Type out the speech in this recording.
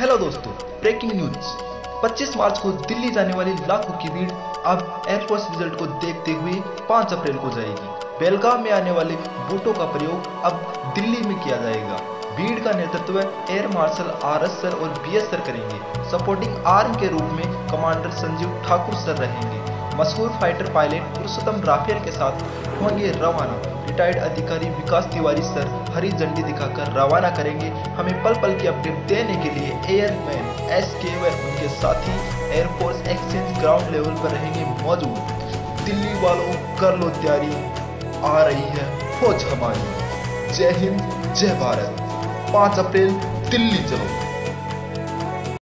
Hello दोस्तों, breaking news. 25 मार्च को दिल्ली जाने वाली लाखों की भीड़ अब एयरफोर्स रिज़ल्ट को देखते हुए 5 अप्रैल को जाएगी। बेलगाम में आने वाले बोटों का प्रयोग अब दिल्ली में किया जाएगा। भीड़ का नेतृत्व air marshal R S sir और बी एस सर करेंगे। सपोर्टिंग आर्म के रूप में कमांडर संजीव ठाकुर सर रहेंगे। मशहूर फाइटर पायलट पुरुषोत्तम राफेल के साथ होंगे रवाना। रिटायर्ड अधिकारी विकास तिवारी सर हरी झंडी दिखाकर रवाना करेंगे। हमें पल पल की अपडेट देने के लिए एयरमैन एस के व उनके साथी एयरफोर्स एक्सचेंज ग्राउंड लेवल पर रहेंगे मौजूद। दिल्ली वालों, कर लो तैयारी। आ रही है फौज हमारी। जय हिंद, जय भारत। पाँच अप्रैल, दिल्ली चलो।